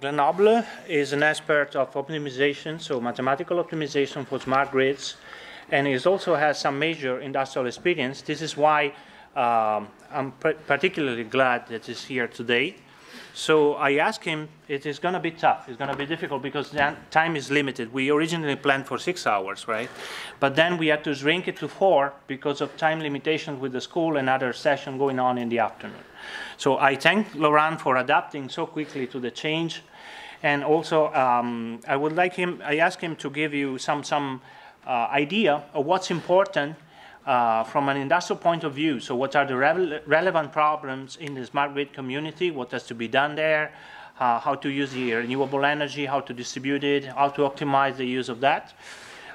Grenoble is an expert of optimization, so mathematical optimization for smart grids, and he also has some major industrial experience. This is why um, I'm particularly glad that he's here today. So I asked him, it is going to be tough. It's going to be difficult because time is limited. We originally planned for six hours, right? But then we had to shrink it to four because of time limitations with the school and other session going on in the afternoon. So I thank Florent for adapting so quickly to the change. And also, um, I would like him, I ask him to give you some, some uh, idea of what's important uh, from an industrial point of view. So what are the re relevant problems in the smart grid community? What has to be done there? Uh, how to use the renewable energy, how to distribute it, how to optimize the use of that.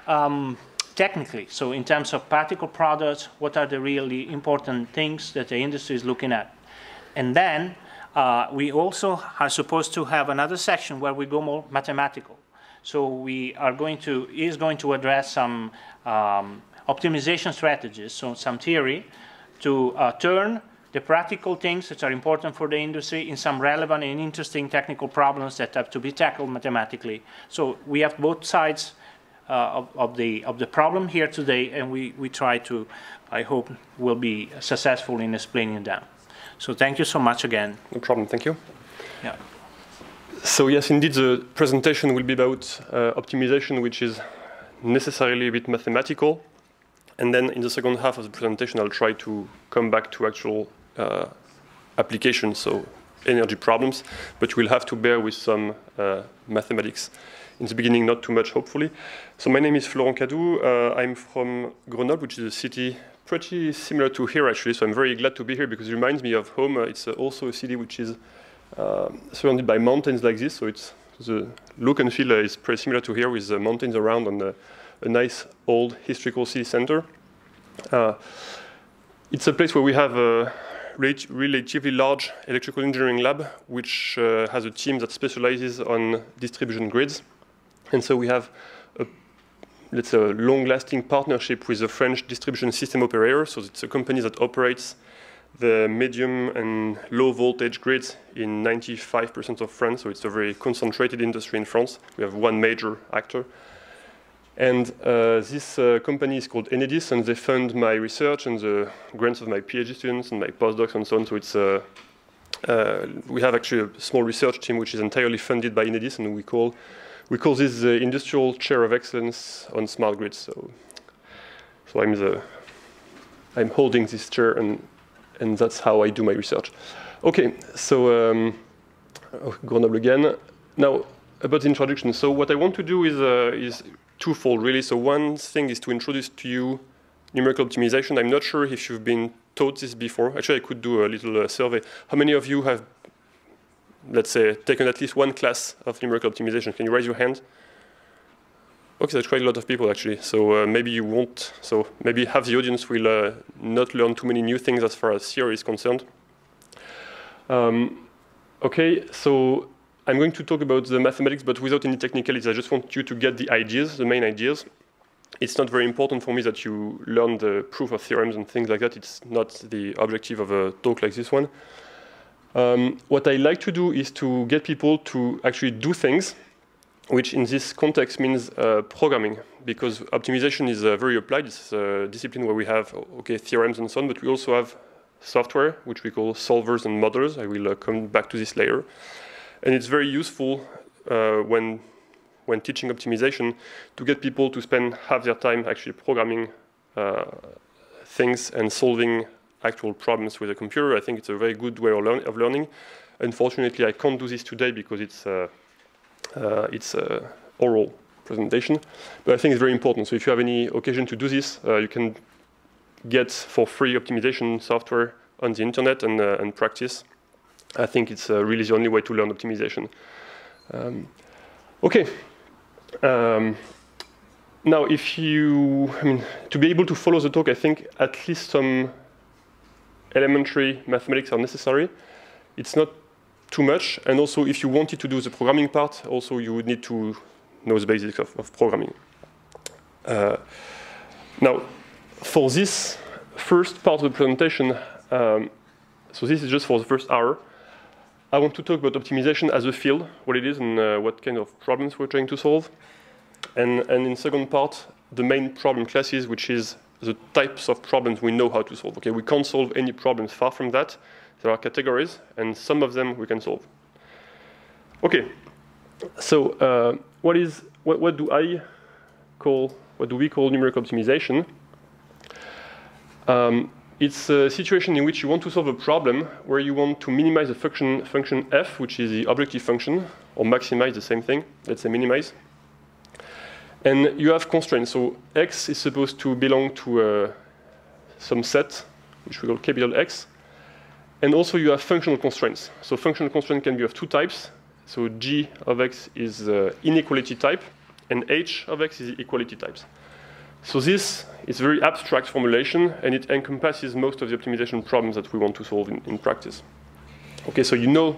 Um, technically, so in terms of practical products, what are the really important things that the industry is looking at? And then uh, we also are supposed to have another section where we go more mathematical. So we are going to, is going to address some um, optimization strategies, so some theory, to uh, turn the practical things that are important for the industry in some relevant and interesting technical problems that have to be tackled mathematically. So we have both sides uh, of, of, the, of the problem here today, and we, we try to, I hope, will be successful in explaining them. So thank you so much again. No problem, thank you. Yeah. So yes, indeed, the presentation will be about uh, optimization, which is necessarily a bit mathematical. And then in the second half of the presentation, I'll try to come back to actual uh, applications, so energy problems, but we'll have to bear with some uh, mathematics. In the beginning, not too much, hopefully. So my name is Florent Cadoux. Uh, I'm from Grenoble, which is a city pretty similar to here, actually, so I'm very glad to be here because it reminds me of home. Uh, it's uh, also a city which is uh, surrounded by mountains like this, so it's the look and feel is pretty similar to here with the mountains around and a nice old historical city center. It's a place where we have a relatively large electrical engineering lab, which uh, has a team that specializes on distribution grids. And so we have a, a long-lasting partnership with the French distribution system operator. So it's a company that operates the medium and low voltage grids in 95% of France. So it's a very concentrated industry in France. We have one major actor. And uh, this uh, company is called Enedis, and they fund my research and the grants of my PhD students and my postdocs and so on. So it's uh, uh, we have actually a small research team which is entirely funded by Enedis, and we call we call this the Industrial Chair of Excellence on Smart Grids. So, so I'm the I'm holding this chair, and and that's how I do my research. Okay, so um, oh, Grenoble again. Now about the introduction. So what I want to do is uh, is twofold, really. So one thing is to introduce to you numerical optimization. I'm not sure if you've been taught this before. Actually, I could do a little uh, survey. How many of you have, let's say, taken at least one class of numerical optimization? Can you raise your hand? Okay, that's quite a lot of people, actually. So uh, maybe you won't. So maybe half the audience will uh, not learn too many new things as far as theory is concerned. Um, okay, so I'm going to talk about the mathematics, but without any technicalities. I just want you to get the ideas, the main ideas. It's not very important for me that you learn the proof of theorems and things like that. It's not the objective of a talk like this one. Um, what I like to do is to get people to actually do things, which in this context means uh, programming, because optimization is uh, very applied. It's a discipline where we have okay theorems and so on, but we also have software, which we call solvers and modelers. I will uh, come back to this later. And it's very useful uh, when, when teaching optimization to get people to spend half their time actually programming uh, things and solving actual problems with a computer. I think it's a very good way of, learn of learning. Unfortunately, I can't do this today because it's, uh, uh it's uh, oral presentation, but I think it's very important. So if you have any occasion to do this, uh, you can get for free optimization software on the internet and, and practice. I think it's uh, really the only way to learn optimization. Um, okay. Um, now, if you, I mean, to be able to follow the talk, I think at least some elementary mathematics are necessary. It's not too much, and also if you wanted to do the programming part, also you would need to know the basics of, of programming. Uh, now, for this first part of the presentation, um, so this is just for the first hour, I want to talk about optimization as a field, what it is and uh, what kind of problems we're trying to solve. And, and in second part, the main problem classes, which is the types of problems we know how to solve. Okay, we can't solve any problems far from that. There are categories, and some of them we can solve. Okay, so uh, what is what, what do I call what do we call numerical optimization? Um, it's a situation in which you want to solve a problem where you want to minimize the function function f, which is the objective function, or maximize the same thing. Let's say minimize. And you have constraints. So x is supposed to belong to uh, some set, which we call capital X. And also you have functional constraints. So functional constraint can be of two types. So g of x is uh, inequality type, and h of x is equality types. So this is a very abstract formulation, and it encompasses most of the optimization problems that we want to solve in, in practice. Okay, so you know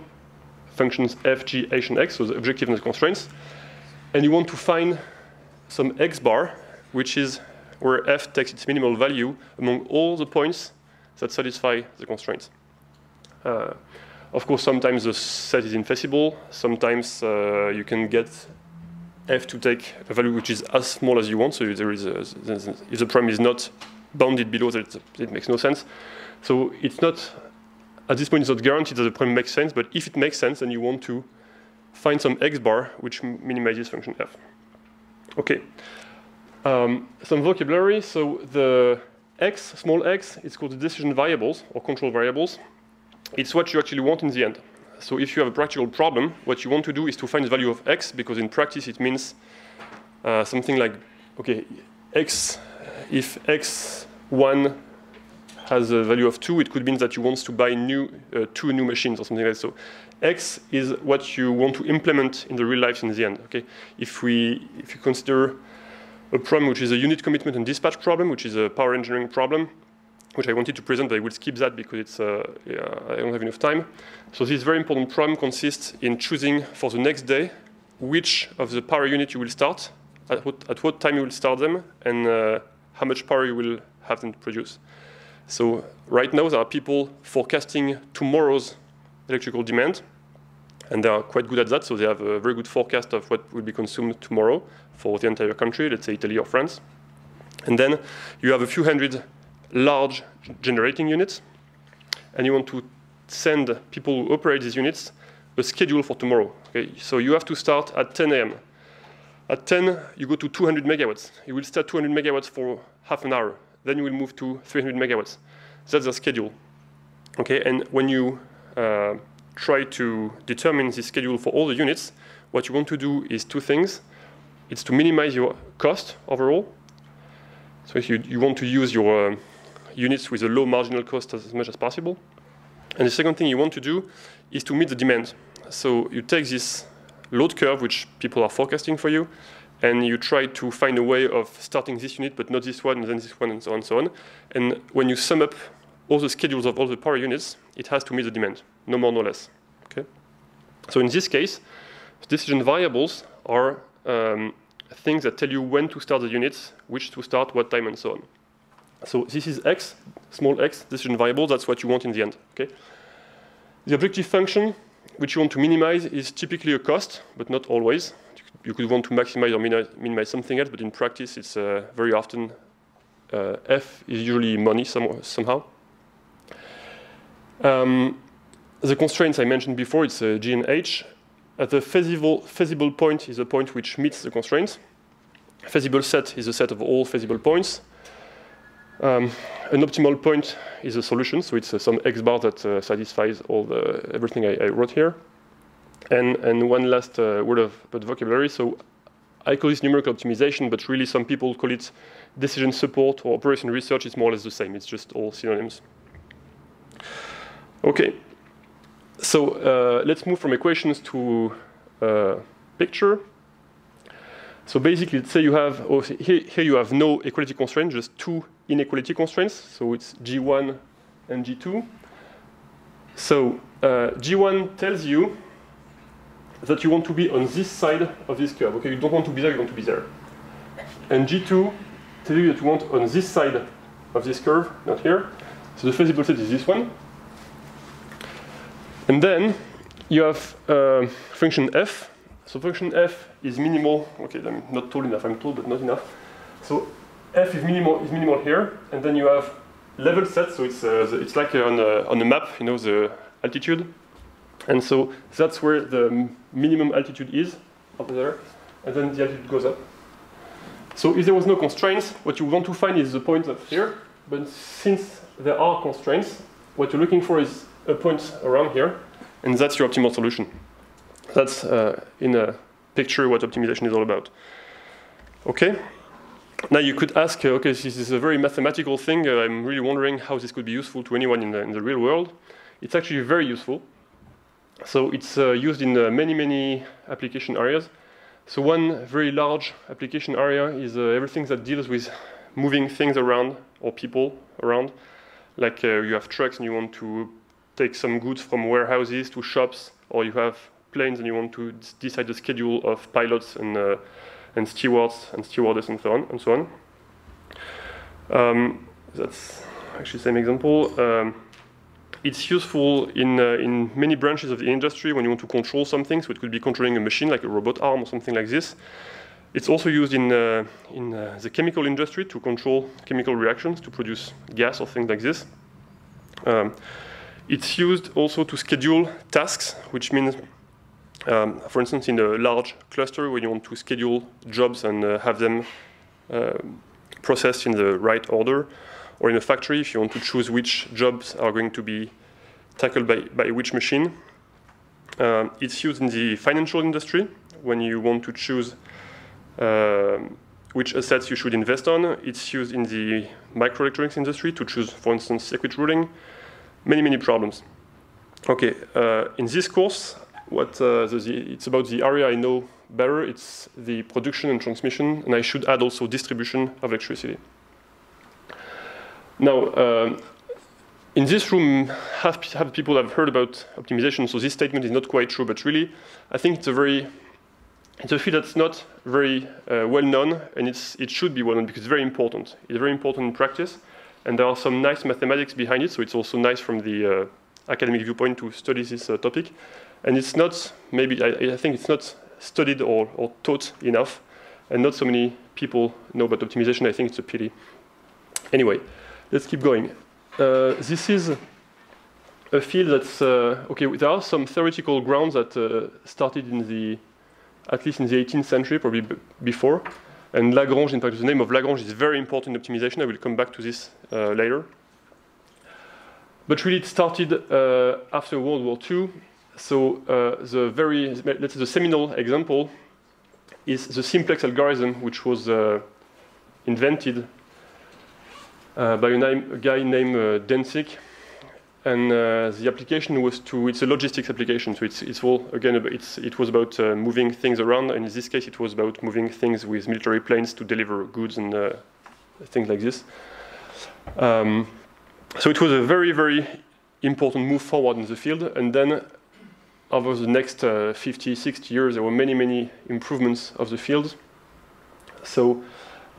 functions f, g, h, and x, so the objective and constraints, and you want to find some x bar, which is where f takes its minimal value among all the points that satisfy the constraints. Uh, of course, sometimes the set is infeasible. Sometimes uh, you can get f to take a value which is as small as you want. So there is a, if the prime is not bounded below that, it makes no sense. So it's not at this point it's not guaranteed that the prime makes sense. But if it makes sense, then you want to find some x bar which minimizes function f. Okay. Um, some vocabulary. So the x, small x, is called the decision variables or control variables. It's what you actually want in the end. So if you have a practical problem, what you want to do is to find the value of x, because in practice it means uh, something like, okay, x, if x1 has a value of 2, it could mean that you want to buy new, uh, two new machines or something like that. So x is what you want to implement in the real life in the end. Okay, if we if you consider a problem which is a unit commitment and dispatch problem, which is a power engineering problem, which I wanted to present, but I will skip that because it's uh, I don't have enough time. So this very important problem consists in choosing for the next day which of the power unit you will start, at what, at what time you will start them, and uh, how much power you will have them to produce. So right now there are people forecasting tomorrow's electrical demand, and they are quite good at that. So they have a very good forecast of what will be consumed tomorrow for the entire country, let's say Italy or France. And then you have a few hundred large generating units, and you want to send people who operate these units a schedule for tomorrow. Okay? So you have to start at 10 a.m. At 10, you go to 200 megawatts. You will start 200 megawatts for half an hour. Then you will move to 300 megawatts. That's the schedule. Okay, and when you uh, try to determine the schedule for all the units, what you want to do is two things. It's to minimize your cost overall. So if you, you want to use your uh, units with a low marginal cost as, as much as possible. And the second thing you want to do is to meet the demand. So you take this load curve, which people are forecasting for you, and you try to find a way of starting this unit, but not this one, and then this one, and so on and so on. And when you sum up all the schedules of all the power units, it has to meet the demand, no more, no less. Okay? So in this case, decision variables are um, things that tell you when to start the units, which to start, what time, and so on. So this is x, small x, decision variable. That's what you want in the end. Okay. The objective function, which you want to minimize, is typically a cost, but not always. You could want to maximize or minimize something else, but in practice, it's uh, very often uh, f is usually money some, somehow. Um, the constraints I mentioned before, it's uh, g and h. At the feasible, feasible point is a point which meets the constraints. Feasible set is a set of all feasible points. Um, an optimal point is a solution, so it's uh, some x bar that uh, satisfies all the, everything I, I, wrote here. And, and one last uh, word of vocabulary. So I call this numerical optimization, but really some people call it decision support or operation research. It's more or less the same. It's just all synonyms. Okay. So uh, let's move from equations to uh, picture. So basically, let's say you have, oh, here, here you have no equality constraint, just two inequality constraints. So it's G1 and G2. So uh, G1 tells you that you want to be on this side of this curve. Okay, you don't want to be there, you want to be there. And G2 tells you that you want on this side of this curve, not here. So the feasible set is this one. And then you have uh, function f. So function f is minimal. Okay, I'm not tall enough. I'm tall, but not enough. So f is minimal is minimal here, and then you have level set. So it's uh, the, it's like on a, on a map, you know, the altitude, and so that's where the minimum altitude is up there, and then the altitude goes up. So if there was no constraints, what you want to find is the point up here. But since there are constraints, what you're looking for is a point around here, and that's your optimal solution. That's uh, in a picture what optimization is all about. Okay. Now you could ask, uh, okay, this is a very mathematical thing. Uh, I'm really wondering how this could be useful to anyone in the, in the real world. It's actually very useful. So it's uh, used in uh, many, many application areas. So one very large application area is everything that deals with moving things around or people around. Like you have trucks and you want to take some goods from warehouses to shops, or you have planes and you want to decide the schedule of pilots and and stewards and stewardess and so on and so on. Um, that's actually the same example. Um, it's useful in, uh, in many branches of the industry when you want to control something. So it could be controlling a machine like a robot arm or something like this. It's also used in, uh, in uh, the chemical industry to control chemical reactions to produce gas or things like this. Um, it's used also to schedule tasks, which means um, for instance, in a large cluster where you want to schedule jobs and uh, have them uh, processed in the right order, or in a factory if you want to choose which jobs are going to be tackled by, by which machine. Um, it's used in the financial industry when you want to choose uh, which assets you should invest on. It's used in the microelectronics industry to choose, for instance, circuit routing. Many, many problems. Okay, uh, in this course, what uh, the, it's about the area I know better. It's the production and transmission, and I should add also distribution of electricity. Now, um, in this room, half, half people have heard about optimization, so this statement is not quite true, but really, I think it's a very, it's a field that's not very uh, well known, and it's, it should be well known because it's very important. It's very important in practice, and there are some nice mathematics behind it, so it's also nice from the uh, academic viewpoint to study this uh, topic. And it's not, maybe, I, I think it's not studied or, or, taught enough, and not so many people know about optimization. I think it's a pity. Anyway, let's keep going. Uh, this is a field that's, uh, okay, there are some theoretical grounds that uh, started in the, at least in the 18th century, probably before. And Lagrange, in fact, the name of Lagrange is very important in optimization. I will come back to this uh, later. But really, it started uh, after World War II so uh, the very, let's say the seminal example is the simplex algorithm, which was uh, invented uh, by a, name, a, guy named uh, Dantzig. And uh, the application was to, it's a logistics application, so it's, it's all, again, it's, it was about uh, moving things around, and in this case it was about moving things with military planes to deliver goods and things like this. Um, so it was a very, very important move forward in the field, and then over the next uh, 50, 60 years, there were many, many improvements of the field. So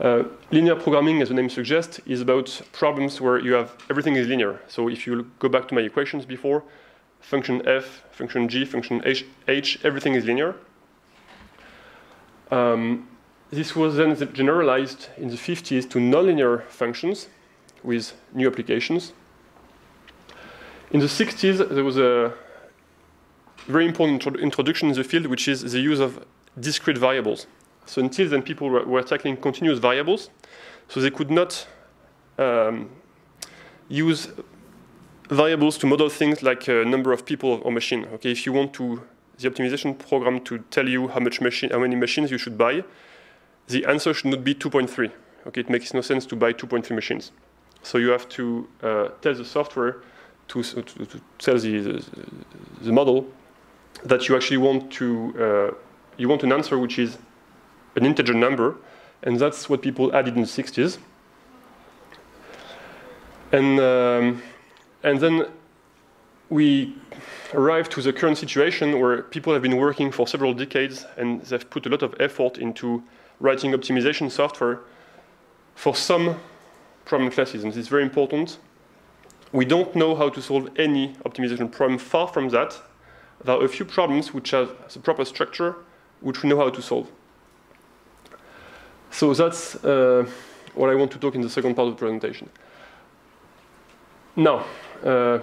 uh, linear programming, as the name suggests, is about problems where you have everything is linear. So if you go back to my equations before, function f, function g, function h, h everything is linear. Um, this was then generalized in the 50s to nonlinear functions with new applications. In the 60s, there was a very important intro introduction in the field, which is the use of discrete variables. So until then, people were, were tackling continuous variables, so they could not um, use variables to model things like a number of people or machine. Okay, if you want to the optimization program to tell you how much machine, how many machines you should buy, the answer should not be 2.3. Okay, it makes no sense to buy 2.3 machines. So you have to uh, tell the software to, to, to tell the, the, the model that you actually want to uh, you want an answer which is an integer number, and that's what people added in the 60s. And um, and then we arrived to the current situation where people have been working for several decades and they've put a lot of effort into writing optimization software for some problem classes, and this is very important. We don't know how to solve any optimization problem. Far from that, there are a few problems which have the proper structure, which we know how to solve. So that's uh, what I want to talk in the second part of the presentation. Now, uh,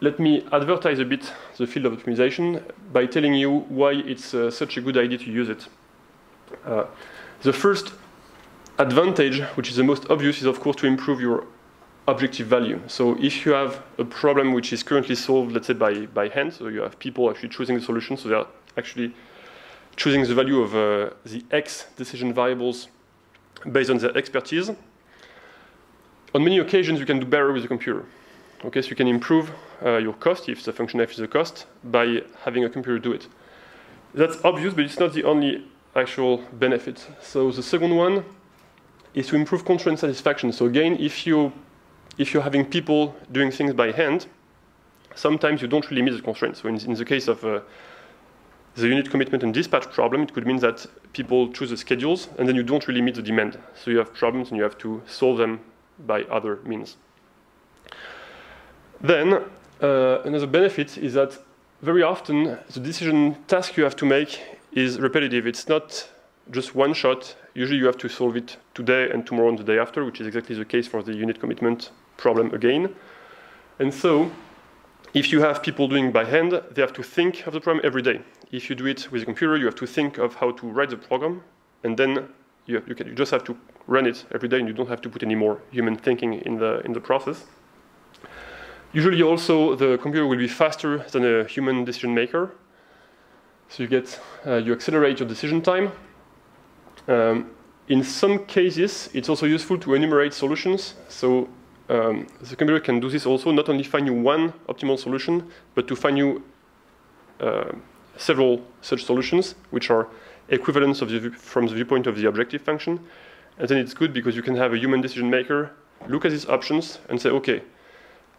let me advertise a bit the field of optimization by telling you why it's uh, such a good idea to use it. Uh, the first advantage, which is the most obvious, is of course to improve your objective value. So if you have a problem which is currently solved, let's say by, by hand, so you have people actually choosing the solution, so they are actually choosing the value of uh, the X decision variables based on their expertise. On many occasions, you can do better with the computer. Okay, so you can improve uh, your cost, if the function f is a cost, by having a computer do it. That's obvious, but it's not the only actual benefit. So the second one is to improve constraint satisfaction. So again, if you if you're having people doing things by hand, sometimes you don't really meet the constraints. So in, in the case of uh, the unit commitment and dispatch problem, it could mean that people choose the schedules and then you don't really meet the demand. So you have problems and you have to solve them by other means. Then uh, another benefit is that very often the decision task you have to make is repetitive. It's not just one shot. Usually you have to solve it today and tomorrow and the day after, which is exactly the case for the unit commitment problem again. And so if you have people doing by hand, they have to think of the problem every day. If you do it with a computer, you have to think of how to write the program, and then you, you, can, you just have to run it every day, and you don't have to put any more human thinking in the, in the process. Usually also the computer will be faster than a human decision maker. So you get, uh, you accelerate your decision time. Um, in some cases, it's also useful to enumerate solutions. So um, the computer can do this also, not only find you one optimal solution, but to find you uh, several such solutions, which are equivalents the, from the viewpoint of the objective function. And then it's good because you can have a human decision maker look at these options and say, okay,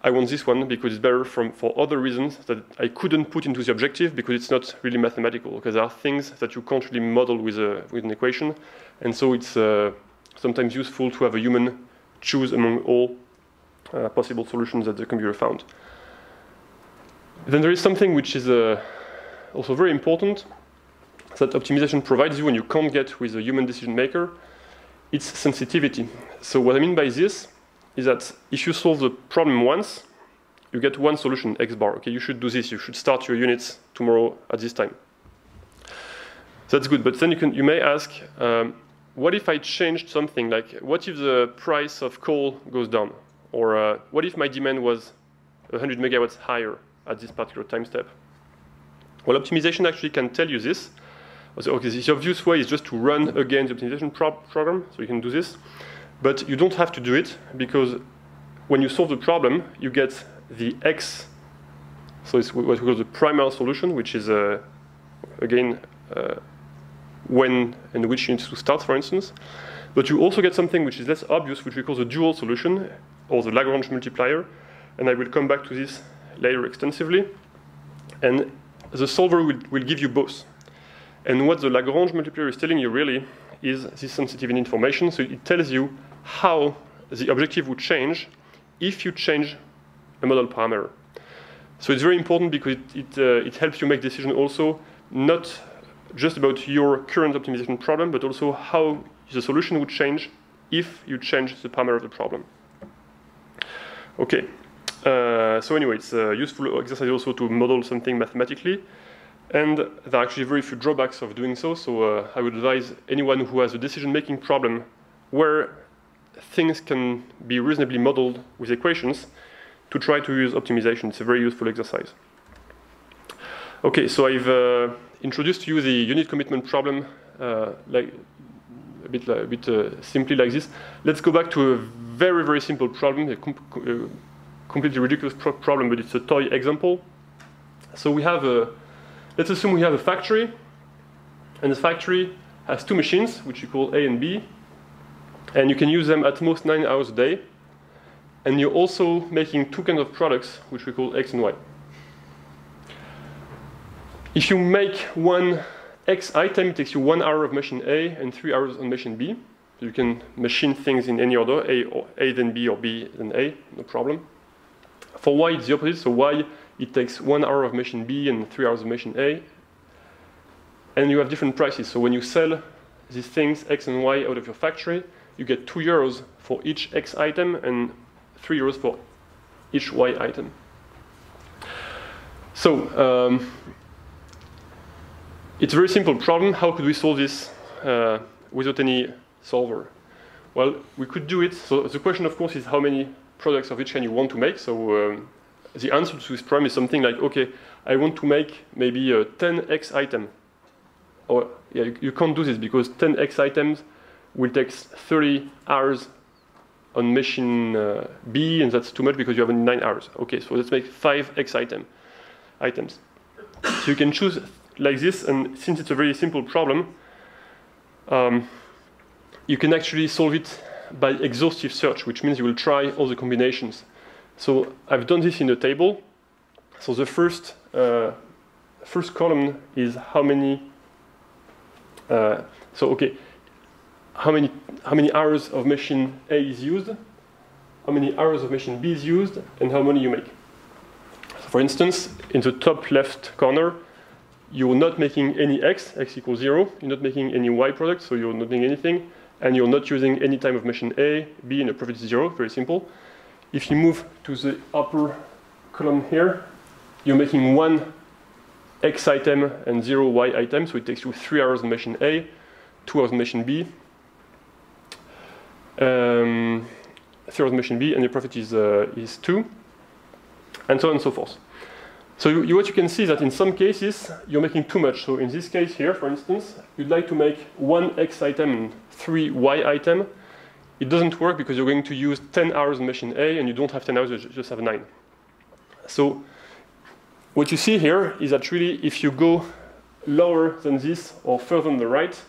I want this one because it's better from, for other reasons that I couldn't put into the objective because it's not really mathematical, because there are things that you can't really model with, a, with an equation. And so it's uh, sometimes useful to have a human choose among all uh, possible solutions that the computer found. Then there is something which is uh, also very important that optimization provides you and you can't get with a human decision maker. It's sensitivity. So what I mean by this is that if you solve the problem once, you get one solution, X bar. Okay, you should do this. You should start your units tomorrow at this time. That's good. But then you, can, you may ask, um, what if I changed something? Like, what if the price of coal goes down? Or uh, what if my demand was 100 megawatts higher at this particular time step? Well, optimization actually can tell you this. So, okay, the obvious way is just to run again the optimization pro program, so you can do this. But you don't have to do it because when you solve the problem, you get the X, so it's what we call the primal solution, which is, uh, again, uh, when and which units to start, for instance. But you also get something which is less obvious, which we call the dual solution, or the Lagrange multiplier. And I will come back to this later extensively. And the solver will, will give you both. And what the Lagrange multiplier is telling you really is this sensitivity information. So it tells you how the objective would change if you change a model parameter. So it's very important because it, it, uh, it helps you make decision also not just about your current optimization problem, but also how the solution would change if you change the parameter of the problem. Okay, uh, so anyway, it's a useful exercise also to model something mathematically. And there are actually very few drawbacks of doing so, so uh, I would advise anyone who has a decision-making problem where things can be reasonably modeled with equations to try to use optimization. It's a very useful exercise. Okay, so I've uh, introduced to you the unit commitment problem uh, like a bit, a bit uh, simply like this. Let's go back to a very, very simple problem, a uh, completely ridiculous pro problem, but it's a toy example. So we have a, let's assume we have a factory, and the factory has two machines, which you call A and B, and you can use them at most nine hours a day. And you're also making two kinds of products, which we call X and Y. If you make one X item, it takes you one hour of machine A and three hours on machine B. So you can machine things in any order, A, or A then B or B then A, no problem. For Y, it's the opposite. So Y it takes one hour of machine B and three hours of machine A. And you have different prices. So when you sell these things, X and Y, out of your factory, you get two euros for each X item and three euros for each Y item. So um, it's a very simple problem. How could we solve this uh, without any solver? Well, we could do it. So the question, of course, is how many products of each kind you want to make. So um, the answer to this problem is something like, okay, I want to make maybe a 10x item. Or yeah, you, you can't do this because 10x items will take 30 hours on machine uh, B, and that's too much because you have only nine hours. Okay, so let's make five X item, items. So you can choose like this, and since it's a very simple problem, um, you can actually solve it by exhaustive search, which means you will try all the combinations. So I've done this in a table. So the first, uh, first column is how many, uh, so okay, how many, how many hours of machine A is used, how many hours of machine B is used, and how many you make. So for instance, in the top left corner, you're not making any x, x equals 0, you're not making any y product, so you're not doing anything, and you're not using any time of machine A, B, and the profit is 0, very simple. If you move to the upper column here, you're making one x item and 0 y item, so it takes you 3 hours on machine A, 2 hours on machine B, um, third machine B, and your profit is, uh, is 2, and so on and so forth. So you, what you can see is that in some cases, you're making too much. So in this case here, for instance, you'd like to make one X item and three Y item. It doesn't work because you're going to use 10 hours in machine A, and you don't have 10 hours, you just have 9. So what you see here is that really if you go lower than this or further on the right,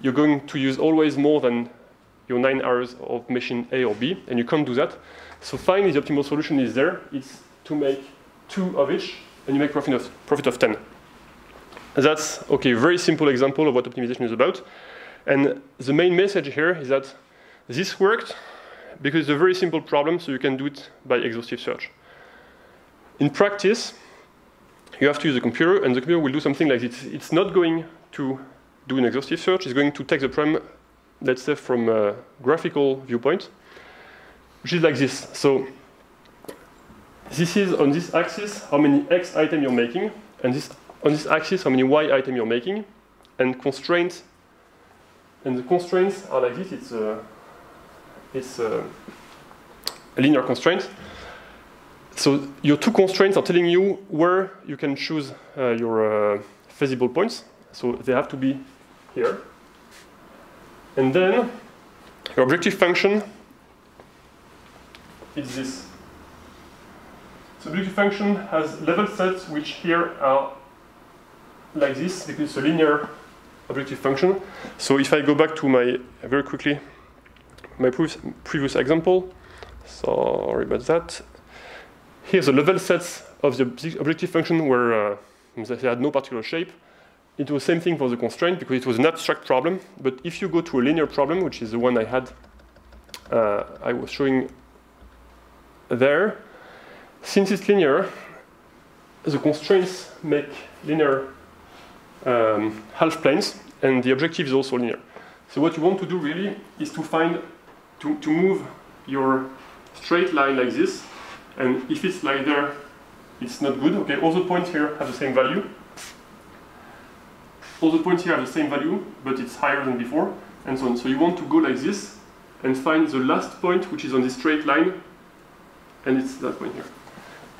you're going to use always more than your nine hours of machine A or B, and you can't do that. So finally, the optimal solution is there. It's to make two of each, and you make profit of, profit of 10. That's, okay, very simple example of what optimization is about. And the main message here is that this worked because it's a very simple problem, so you can do it by exhaustive search. In practice, you have to use a computer, and the computer will do something like this. It's not going to do an exhaustive search, it's going to take the problem let's say from a graphical viewpoint, which is like this. So this is on this axis how many x item you're making, and this on this axis how many y item you're making, and constraints. And the constraints are like this. It's a it's a, a linear constraint. So your two constraints are telling you where you can choose uh, your uh, feasible points. So they have to be here. And then your objective function is this. Objective function has level sets which here are like this because it's a linear objective function. So if I go back to my, very quickly, my previous, previous example, sorry about that. Here's the level sets of the objective function where uh, they had no particular shape. It was the same thing for the constraint because it was an abstract problem. But if you go to a linear problem, which is the one I had, uh, I was showing there, since it's linear, the constraints make linear um, half planes, and the objective is also linear. So what you want to do really is to find, to, to move your straight line like this, and if it's like there, it's not good. Okay, all the points here have the same value. All the points here have the same value, but it's higher than before, and so on. So you want to go like this and find the last point, which is on this straight line, and it's that point here.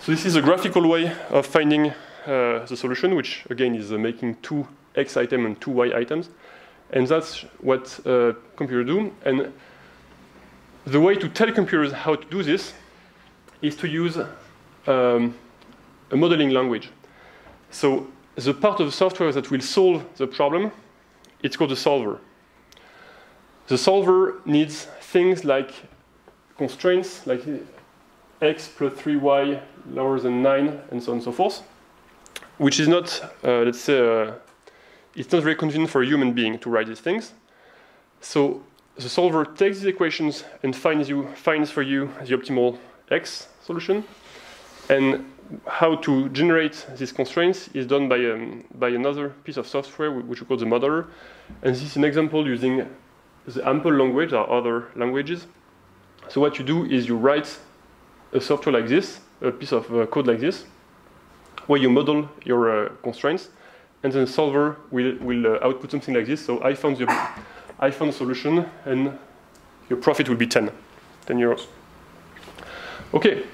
So this is a graphical way of finding uh, the solution, which again is uh, making two x items and two y items. And that's what uh, computers do. And the way to tell computers how to do this is to use um, a modeling language. So the part of the software that will solve the problem, it's called the solver. The solver needs things like constraints, like x plus 3y lower than 9, and so on and so forth, which is not, uh, let's say, uh, it's not very convenient for a human being to write these things. So the solver takes these equations and finds, you, finds for you the optimal x solution. And how to generate these constraints is done by, um, by another piece of software which we call the modeler. And this is an example using the AMPL language or other languages. So what you do is you write a software like this, a piece of uh, code like this, where you model your uh, constraints, and then the solver will, will uh, output something like this. So I found, the, I found a solution, and your profit will be 10, 10 euros. Okay,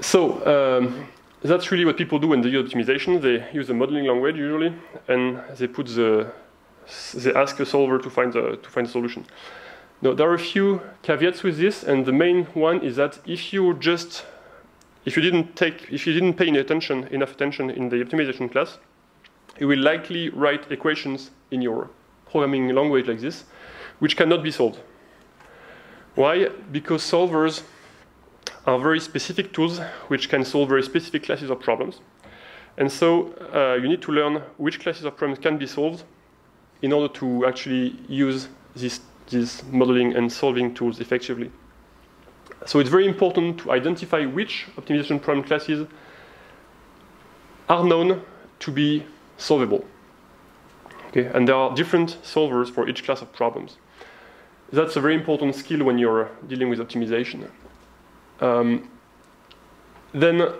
so um, that's really what people do when they use optimization. They use a modeling language usually, and they put the they ask a solver to find the to find a solution. Now there are a few caveats with this, and the main one is that if you just if you didn't take if you didn't pay attention enough attention in the optimization class, you will likely write equations in your programming language like this, which cannot be solved. Why? Because solvers are very specific tools which can solve very specific classes of problems. And so uh, you need to learn which classes of problems can be solved in order to actually use these, these modeling and solving tools effectively. So it's very important to identify which optimization problem classes are known to be solvable. Okay, and there are different solvers for each class of problems. That's a very important skill when you're dealing with optimization. Um, then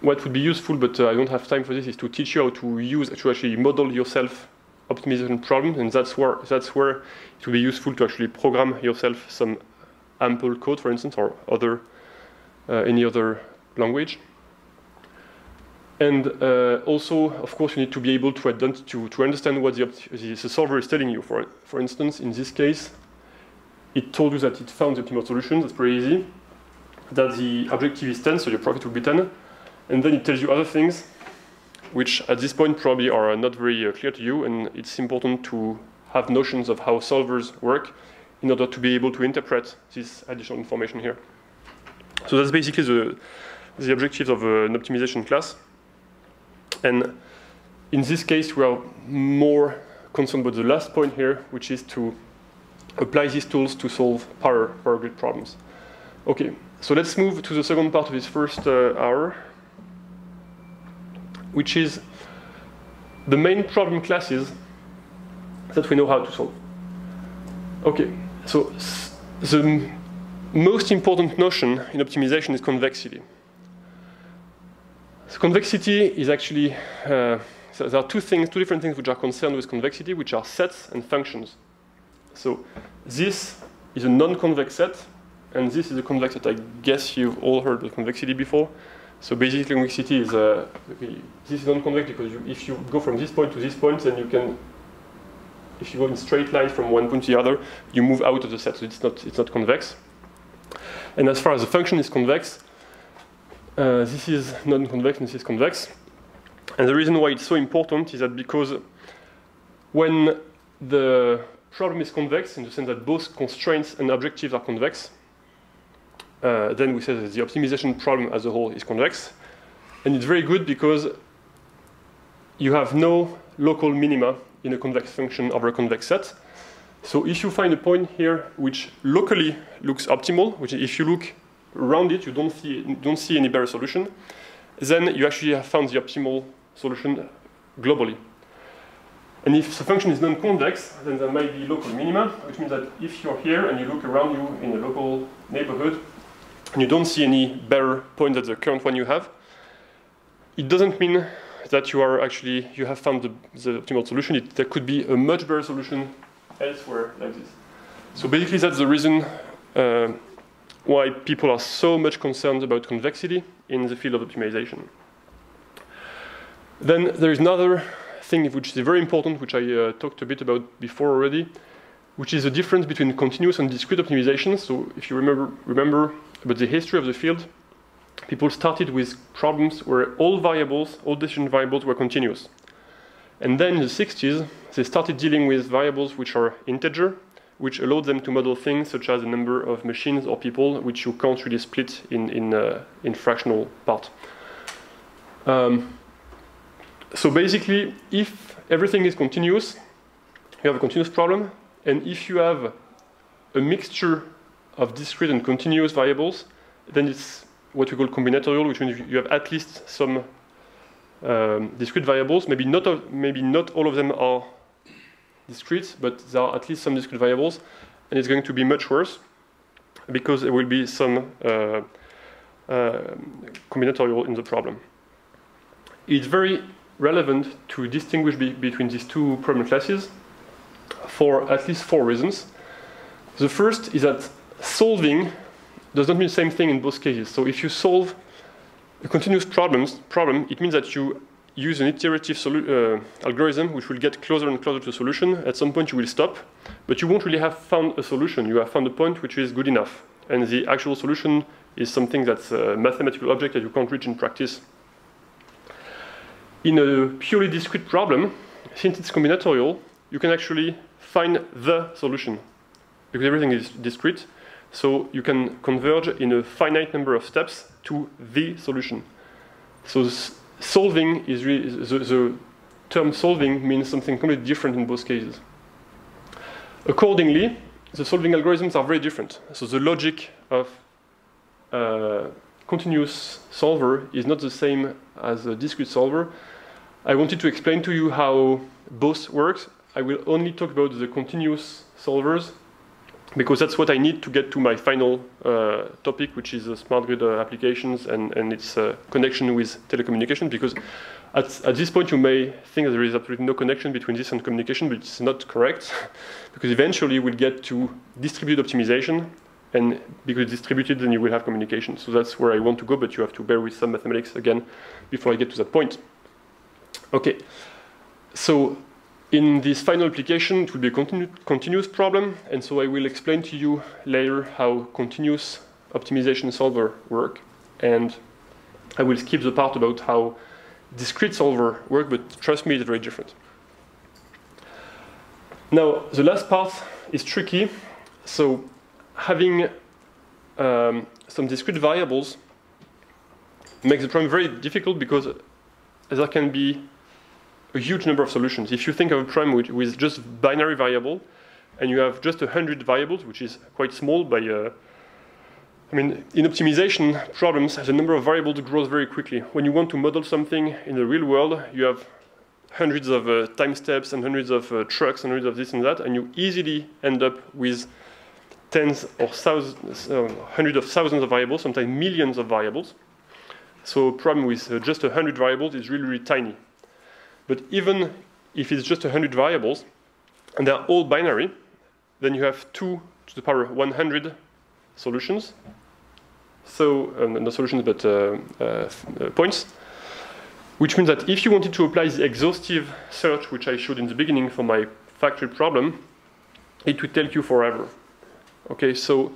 what would be useful, but uh, I don't have time for this, is to teach you how to use, to actually model yourself optimization problems, and that's where, that's where it will be useful to actually program yourself some AMPL code, for instance, or other, uh, any other language. And uh, also, of course, you need to be able to, to, to understand what the, the, the, solver is telling you. For, for instance, in this case, it told you that it found the optimal solution. That's pretty easy that the objective is 10, so your profit will be 10. And then it tells you other things, which at this point probably are not very uh, clear to you, and it's important to have notions of how solvers work in order to be able to interpret this additional information here. So that's basically the, the objectives of uh, an optimization class. And in this case, we are more concerned about the last point here, which is to apply these tools to solve power, power grid problems. Okay, so let's move to the second part of this first uh, hour, which is the main problem classes that we know how to solve. Okay, so the most important notion in optimization is convexity. So convexity is actually, uh, so there are two things, two different things which are concerned with convexity, which are sets and functions. So this is a non-convex set, and this is a convex that I guess you've all heard of convexity before. So basically convexity is, uh, this is non-convex because you, if you go from this point to this point, then you can, if you go in straight line from one point to the other, you move out of the set, so it's not, it's not convex. And as far as the function is convex, uh, this is non-convex and this is convex. And the reason why it's so important is that because when the problem is convex, in the sense that both constraints and objectives are convex, uh, then we say that the optimization problem as a whole is convex. And it's very good because you have no local minima in a convex function over a convex set. So if you find a point here which locally looks optimal, which if you look around it, you don't see, don't see any better solution, then you actually have found the optimal solution globally. And if the function is non-convex, then there might be local minima, which means that if you're here and you look around you in a local neighborhood, and you don't see any better point than the current one you have, it doesn't mean that you are actually, you have found the, the optimal solution. It, there could be a much better solution elsewhere like this. So basically that's the reason uh, why people are so much concerned about convexity in the field of optimization. Then there is another thing which is very important, which I uh, talked a bit about before already, which is the difference between continuous and discrete optimization. So if you remember, remember about the history of the field, people started with problems where all variables, all decision variables were continuous. And then in the 60s, they started dealing with variables which are integer, which allowed them to model things such as the number of machines or people, which you can't really split in, in, uh, in fractional part. Um, so basically, if everything is continuous, you have a continuous problem, and if you have a mixture of discrete and continuous variables, then it's what we call combinatorial, which means you have at least some um, discrete variables. Maybe not, of, maybe not all of them are discrete, but there are at least some discrete variables, and it's going to be much worse because there will be some uh, uh, combinatorial in the problem. It's very relevant to distinguish be between these two problem classes for at least four reasons. The first is that solving does not mean the same thing in both cases. So if you solve a continuous problems, problem, it means that you use an iterative uh, algorithm which will get closer and closer to a solution. At some point you will stop, but you won't really have found a solution. You have found a point which is good enough. And the actual solution is something that's a mathematical object that you can't reach in practice. In a purely discrete problem, since it's combinatorial, you can actually find the solution because everything is discrete. So you can converge in a finite number of steps to the solution. So solving is really, the, the term solving means something completely different in both cases. Accordingly, the solving algorithms are very different. So the logic of a continuous solver is not the same as a discrete solver. I wanted to explain to you how both works. I will only talk about the continuous solvers because that's what I need to get to my final uh, topic, which is uh, smart grid uh, applications and, and its uh, connection with telecommunication. Because at, at this point, you may think there is absolutely no connection between this and communication, but it's not correct. because eventually, we'll get to distributed optimization, and because it's distributed, then you will have communication. So that's where I want to go, but you have to bear with some mathematics again before I get to that point. Okay, so in this final application, it will be a continu continuous problem, and so I will explain to you later how continuous optimization solver work, and I will skip the part about how discrete solver work, but trust me, it's very different. Now, the last part is tricky. So having um, some discrete variables makes the problem very difficult because there can be a huge number of solutions. If you think of a problem with, with just binary variable, and you have just 100 variables, which is quite small by, uh, I mean, in optimization problems, the number of variables grows very quickly. When you want to model something in the real world, you have hundreds of uh, time steps and hundreds of uh, trucks and hundreds of this and that, and you easily end up with tens or thousands, uh, hundreds of thousands of variables, sometimes millions of variables. So a problem with uh, just 100 variables is really, really tiny. But even if it's just 100 variables, and they're all binary, then you have 2 to the power 100 solutions. So, um, not solutions, but uh, uh, uh, points. Which means that if you wanted to apply the exhaustive search, which I showed in the beginning for my factory problem, it would take you forever. Okay, so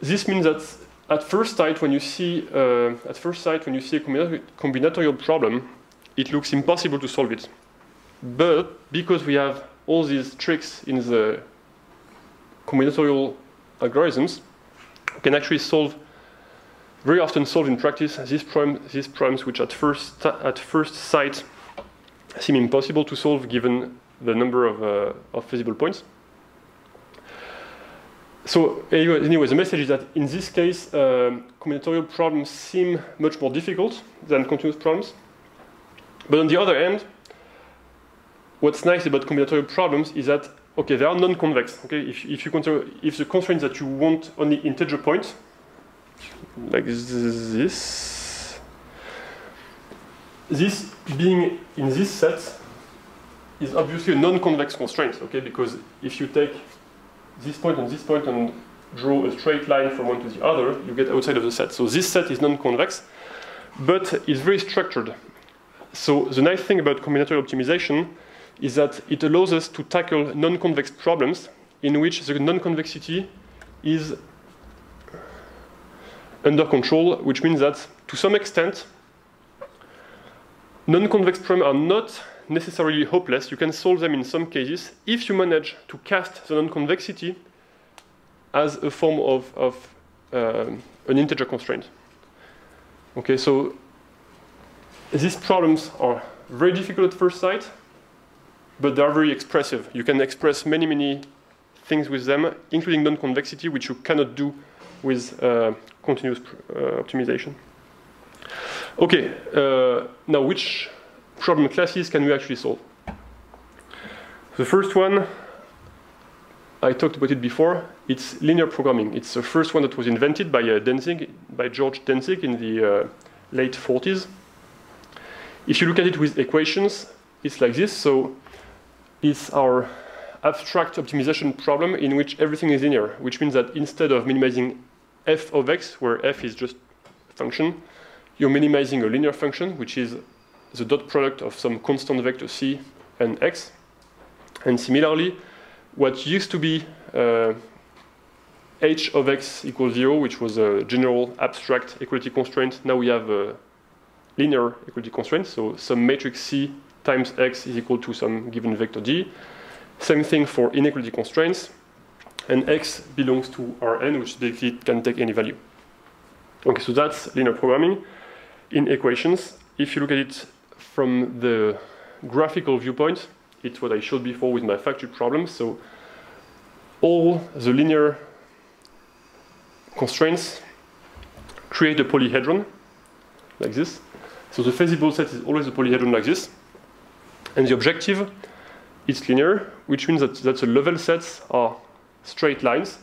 this means that at first sight, when you see uh, at first sight when you see a combinatorial problem, it looks impossible to solve it. But because we have all these tricks in the combinatorial algorithms, we can actually solve, very often solve in practice these, problem, these problems which at first, at first sight seem impossible to solve given the number of, uh, of feasible points. So anyway, the message is that in this case, uh, combinatorial problems seem much more difficult than continuous problems. But on the other hand, what's nice about combinatorial problems is that okay, they are non-convex. Okay, if, if you consider if the constraint that you want only integer points, like this, this being in this set is obviously a non-convex constraint. Okay, because if you take this point and this point and draw a straight line from one to the other, you get outside of the set. So this set is non-convex, but it's very structured. So the nice thing about combinatorial optimization is that it allows us to tackle non-convex problems in which the non-convexity is under control, which means that to some extent, non-convex problems are not necessarily hopeless. You can solve them in some cases if you manage to cast the non-convexity as a form of, of uh, an integer constraint. Okay, so these problems are very difficult at first sight, but they are very expressive. You can express many, many things with them, including non-convexity, which you cannot do with uh, continuous uh, optimization. Okay, uh, now which problem classes can we actually solve? The first one, I talked about it before, it's linear programming. It's the first one that was invented by uh, Dantzig, by George Dantzig in the uh, late 40s. If you look at it with equations, it's like this. So it's our abstract optimization problem in which everything is linear, which means that instead of minimizing f of x, where f is just a function, you're minimizing a linear function, which is the dot product of some constant vector c and x. And similarly, what used to be uh, h of x equals 0, which was a general abstract equality constraint, now we have a linear equality constraint, so some matrix c times x is equal to some given vector g. Same thing for inequality constraints, and x belongs to Rn, which basically can take any value. Okay, so that's linear programming in equations. If you look at it from the graphical viewpoint, it's what I showed before with my factory problem. So all the linear constraints create a polyhedron like this. So the feasible set is always a polyhedron like this. And the objective is linear, which means that, that the level sets are straight lines.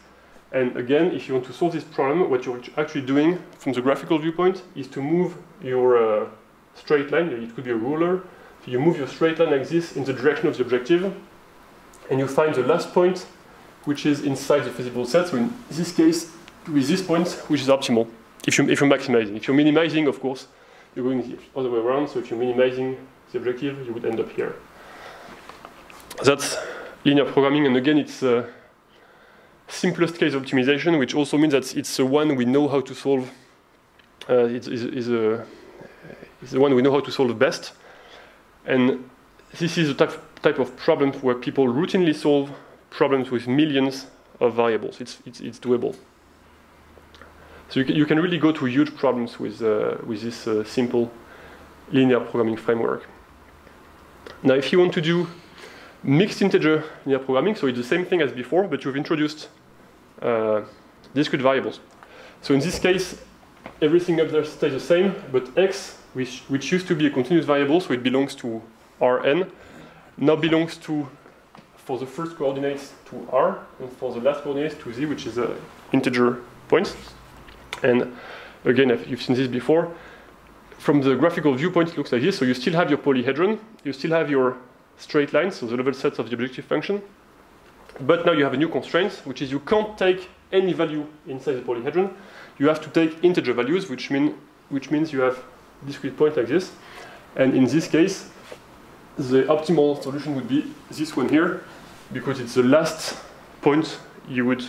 And again, if you want to solve this problem, what you're actually doing from the graphical viewpoint is to move your uh, straight line, it could be a ruler, so you move your straight line like this in the direction of the objective, and you find the last point which is inside the feasible set. So in this case, with this point, which is optimal, if, you, if you're maximizing. If you're minimizing, of course, you're going the other way around. So if you're minimizing the objective, you would end up here. That's linear programming, and again, it's uh, simplest case optimization, which also means that it's the one we know how to solve. Uh, it's, it's the one we know how to solve best. And this is the type, type of problem where people routinely solve problems with millions of variables. It's, it's, it's doable. So you can, you can, really go to huge problems with, uh, with this uh, simple linear programming framework. Now, if you want to do mixed integer linear programming, so it's the same thing as before, but you've introduced uh, discrete variables. So in this case, everything up there stays the same, but x, which, which used to be a continuous variable, so it belongs to Rn, now belongs to, for the first coordinates, to R, and for the last coordinates, to Z, which is an integer point. And again, you've seen this before. From the graphical viewpoint, it looks like this. So you still have your polyhedron, you still have your straight lines, so the level sets of the objective function. But now you have a new constraint, which is you can't take any value inside the polyhedron. You have to take integer values, which, mean, which means you have discrete point like this. And in this case, the optimal solution would be this one here, because it's the last point you would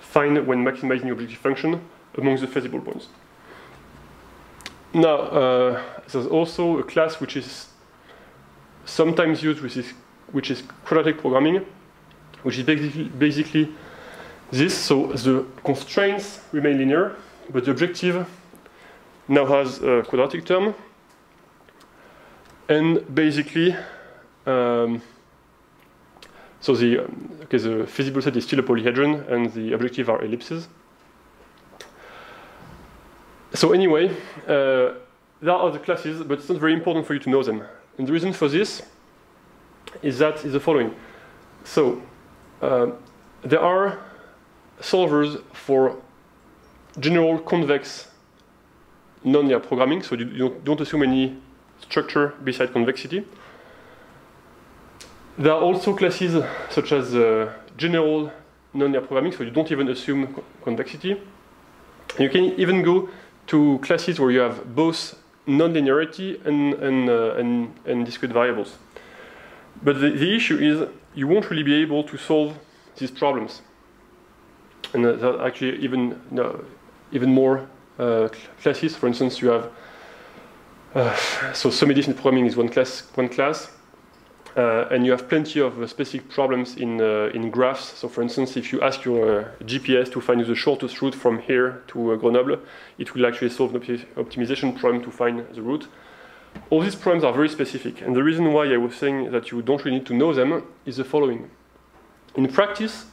find when maximizing your objective function among the feasible points. Now, uh, there's also a class which is sometimes used, which is, which is quadratic programming, which is basically, basically this. So the constraints remain linear, but the objective now has a quadratic term. And basically, um, so the, okay, the feasible set is still a polyhedron, and the objective are ellipses. So anyway, uh, there are the classes, but it's not very important for you to know them. And the reason for this is that is the following. So uh, there are solvers for general convex nonlinear programming, so you don't, don't assume any structure beside convexity. There are also classes such as uh, general nonlinear programming, so you don't even assume co convexity. You can even go to classes where you have both nonlinearity and, and, uh, and, and discrete variables. But the, the, issue is you won't really be able to solve these problems. And uh, actually even, no, even more uh, classes. For instance, you have, uh, so semi-definite programming is one class, one class. Uh, and you have plenty of uh, specific problems in, uh, in graphs. So for instance, if you ask your GPS to find you the shortest route from here to Grenoble, it will actually solve an optimization problem to find the route. All these problems are very specific. And the reason why I was saying that you don't really need to know them is the following. In practice,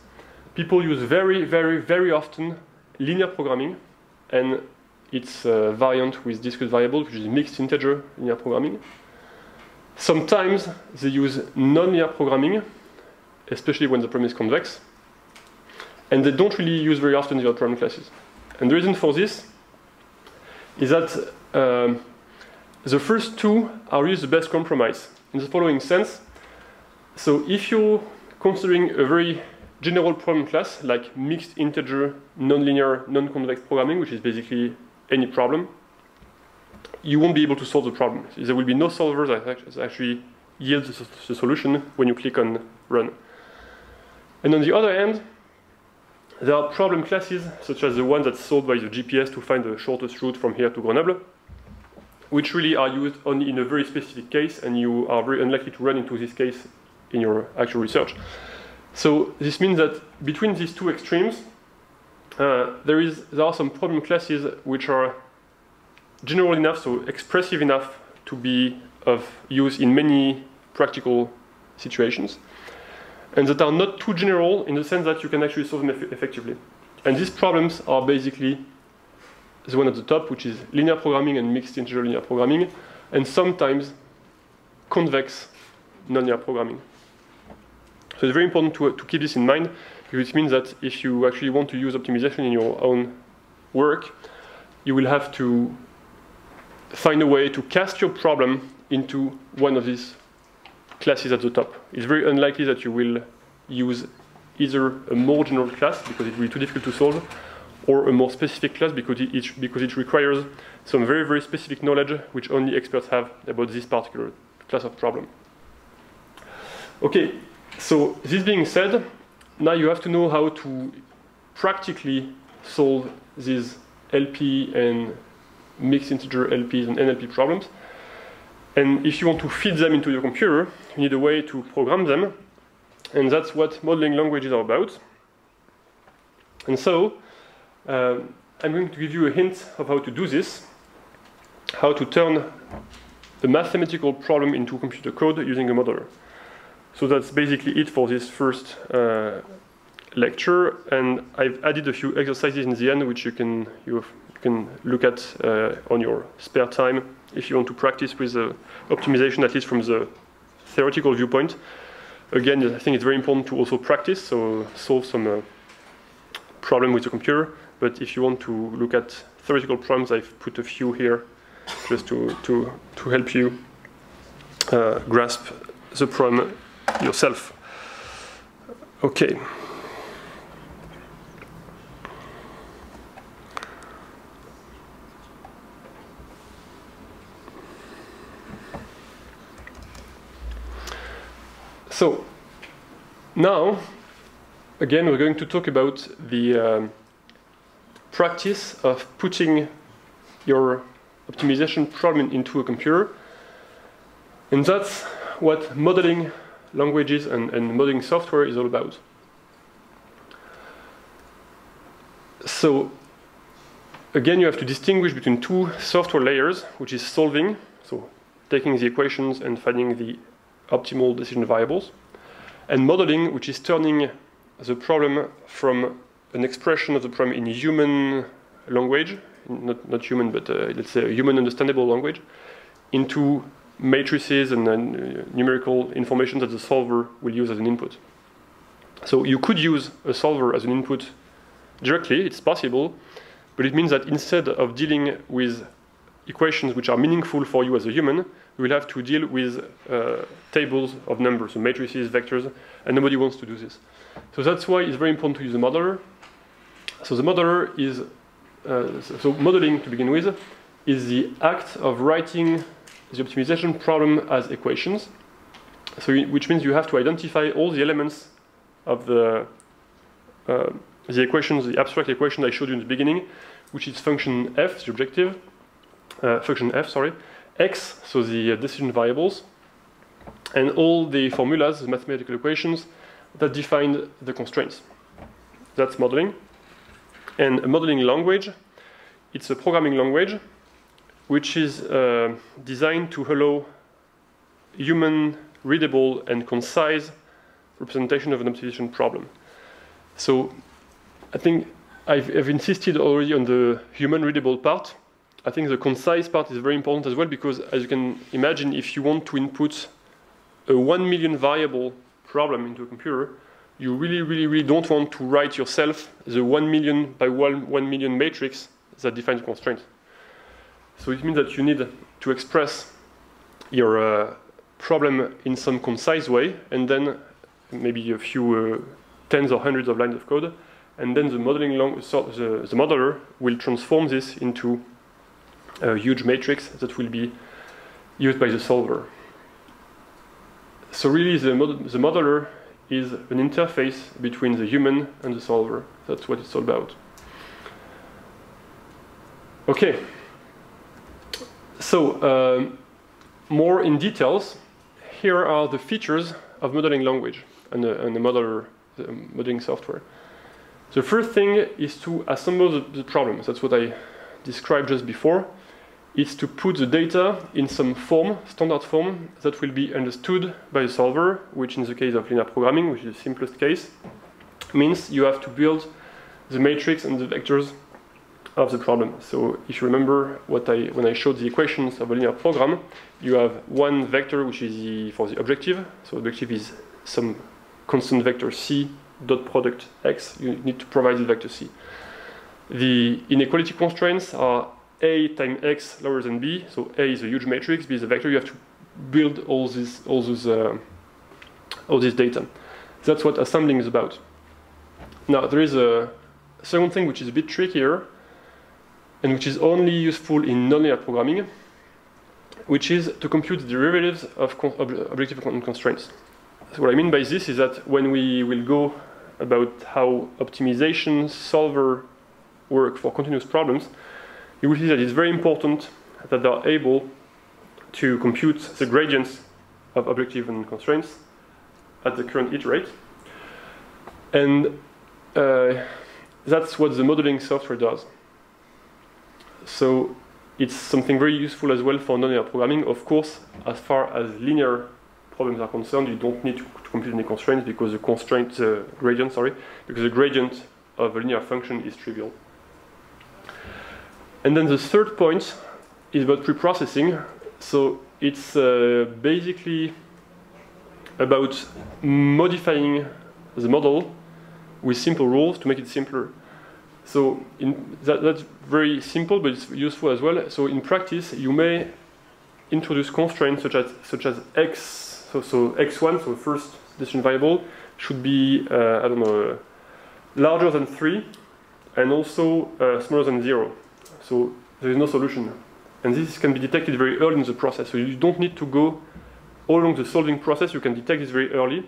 people use very, very, very often linear programming and its uh, variant with discrete variable, which is mixed integer linear programming. Sometimes they use non-linear programming, especially when the problem is convex, and they don't really use very often the problem classes. And the reason for this is that um, the first two are really the best compromise in the following sense. So if you're considering a very general problem class like mixed integer, nonlinear, non-convex programming, which is basically any problem, you won't be able to solve the problem. There will be no solver that actually yields the solution when you click on run. And on the other hand, there are problem classes, such as the one that's solved by the GPS to find the shortest route from here to Grenoble, which really are used only in a very specific case, and you are very unlikely to run into this case in your actual research. So this means that between these two extremes, uh, there, is, there are some problem classes which are general enough, so expressive enough to be of use in many practical situations, and that are not too general in the sense that you can actually solve them eff effectively. And these problems are basically the one at the top, which is linear programming and mixed integer linear programming, and sometimes convex nonlinear programming. So it's very important to, to keep this in mind, because it means that if you actually want to use optimization in your own work, you will have to find a way to cast your problem into one of these classes at the top. It's very unlikely that you will use either a more general class, because it will be too difficult to solve, or a more specific class because it, because it requires some very, very specific knowledge which only experts have about this particular class of problem. Okay, so this being said, now you have to know how to practically solve these LP and mixed integer LPs and NLP problems. And if you want to feed them into your computer, you need a way to program them. And that's what modeling languages are about. And so, uh, I'm going to give you a hint of how to do this, how to turn a mathematical problem into computer code using a modeler. So that's basically it for this first uh, lecture, and I've added a few exercises in the end which you can you can look at uh, on your spare time if you want to practice with uh, optimization, at least from the theoretical viewpoint. Again, I think it's very important to also practice, so solve some uh, problem with the computer. But if you want to look at theoretical problems, I've put a few here just to, to, to help you uh, grasp the problem yourself. Okay. So now, again, we're going to talk about the um, practice of putting your optimization problem into a computer. And that's what modeling languages and, and modeling software is all about. So again, you have to distinguish between two software layers, which is solving, so taking the equations and finding the optimal decision variables, and modeling, which is turning the problem from an expression of the problem in human language, not, not human, but uh, let's say human understandable language, into matrices and uh, numerical information that the solver will use as an input. So you could use a solver as an input directly, it's possible, but it means that instead of dealing with equations which are meaningful for you as a human, you will have to deal with uh, tables of numbers, so matrices, vectors, and nobody wants to do this. So that's why it's very important to use a modeler. So the modeler is, uh, so modeling to begin with, is the act of writing the optimization problem as equations. So which means you have to identify all the elements of the, uh, the equations, the abstract equation I showed you in the beginning, which is function f, the objective, uh, function f, sorry, x, so the uh, decision variables, and all the formulas, the mathematical equations that define the constraints. That's modeling. And a modeling language, it's a programming language which is uh, designed to allow human readable and concise representation of an optimization problem. So I think I've, I've insisted already on the human readable part. I think the concise part is very important as well because, as you can imagine, if you want to input a 1 million variable problem into a computer, you really, really, really don't want to write yourself the 1 million by 1, 1 million matrix that defines constraint. So it means that you need to express your uh, problem in some concise way, and then maybe a few uh, tens or hundreds of lines of code, and then the modeling long, so the, the modeler will transform this into a huge matrix that will be used by the solver. So really, the, mod the modeler is an interface between the human and the solver. That's what it's all about. Okay. So um, more in details, here are the features of modeling language and the, and the modeler, the modeling software. The first thing is to assemble the, the problems. That's what I described just before. It's to put the data in some form, standard form, that will be understood by the solver, which in the case of linear programming, which is the simplest case, means you have to build the matrix and the vectors of the problem. So if you remember what I, when I showed the equations of a linear program, you have one vector which is the, for the objective. So objective is some constant vector c dot product x. You need to provide the vector c. The inequality constraints are a times x lower than b. So a is a huge matrix, b is a vector. You have to build all this, all those, uh, all this data. That's what assembling is about. Now there is a second thing which is a bit trickier, and which is only useful in nonlinear programming, which is to compute the derivatives of con ob objective con constraints. So what I mean by this is that when we will go about how optimization solver work for continuous problems, you will see that it's very important that they are able to compute the gradients of objective and constraints at the current iterate. And uh, that's what the modeling software does. So it's something very useful as well for nonlinear programming. Of course, as far as linear problems are concerned, you don't need to, to compute any constraints because the constraint, the gradient, sorry, because the gradient of a linear function is trivial. And then the third point is about preprocessing. So it's uh, basically about modifying the model with simple rules to make it simpler. So that, that's very simple, but it's useful as well. So in practice, you may introduce constraints such as such as x. So, so x1, so first decision variable, should be uh, I don't know larger than three, and also uh, smaller than zero. So there is no solution, and this can be detected very early in the process. So you don't need to go all along the solving process. You can detect this very early.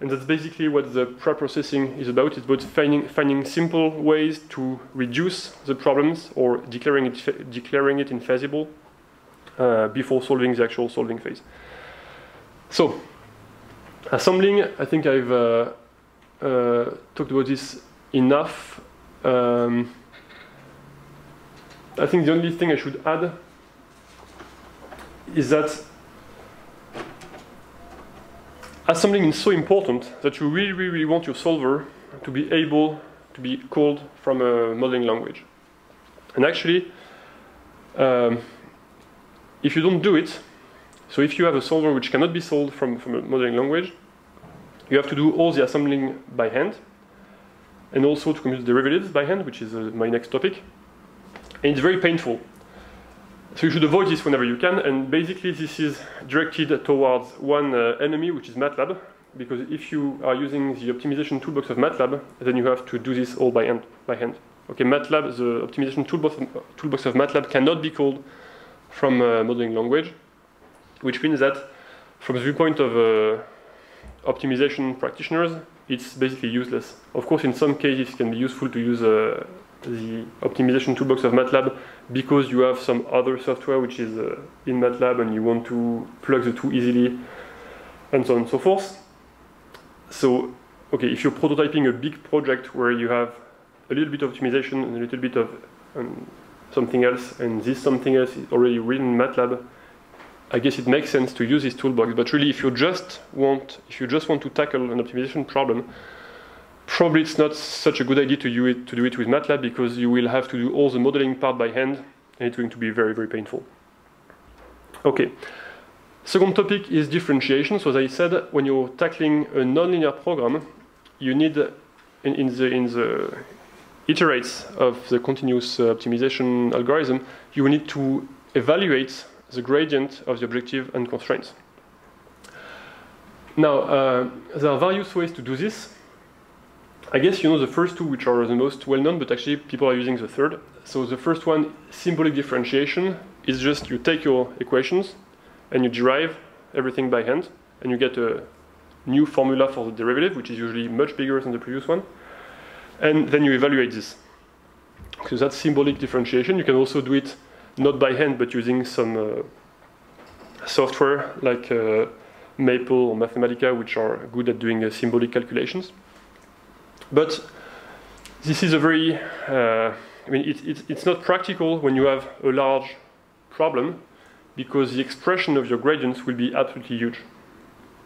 And that's basically what the pre-processing is about. It's about finding, finding simple ways to reduce the problems or declaring it, declaring it infeasible uh, before solving the actual solving phase. So, assembling, I think I've uh, uh, talked about this enough. Um, I think the only thing I should add is that assembling is so important that you really, really, want your solver to be able to be called from a modeling language. And actually, um, if you don't do it, so if you have a solver which cannot be solved from, from a modeling language, you have to do all the assembling by hand, and also to compute derivatives by hand, which is uh, my next topic. And it's very painful. So you should avoid this whenever you can, and basically this is directed towards one uh, enemy, which is MATLAB, because if you are using the optimization toolbox of MATLAB, then you have to do this all by hand. By hand. Okay, MATLAB, the optimization toolbox, toolbox of MATLAB cannot be called from a modeling language, which means that from the viewpoint of uh, optimization practitioners, it's basically useless. Of course, in some cases, it can be useful to use uh, the optimization toolbox of MATLAB because you have some other software which is uh, in MATLAB and you want to plug the two easily and so on and so forth. So, okay, if you're prototyping a big project where you have a little bit of optimization and a little bit of um, something else and this something else is already written in MATLAB, I guess it makes sense to use this toolbox. But really, if you just want, if you just want to tackle an optimization problem, probably it's not such a good idea to do, it, to do it with MATLAB because you will have to do all the modeling part by hand and it's going to be very, very painful. Okay. Second topic is differentiation. So as I said, when you're tackling a nonlinear program, you need in, in the in the iterates of the continuous uh, optimization algorithm, you will need to evaluate the gradient of the objective and constraints. Now, uh, there are various ways to do this. I guess you know the first two, which are the most well-known, but actually people are using the third. So the first one, symbolic differentiation, is just you take your equations and you derive everything by hand, and you get a new formula for the derivative, which is usually much bigger than the previous one. And then you evaluate this. So that's symbolic differentiation. You can also do it not by hand, but using some uh, software like uh, Maple or Mathematica, which are good at doing uh, symbolic calculations. But this is a very, uh, I mean, it, it, it's not practical when you have a large problem because the expression of your gradients will be absolutely huge.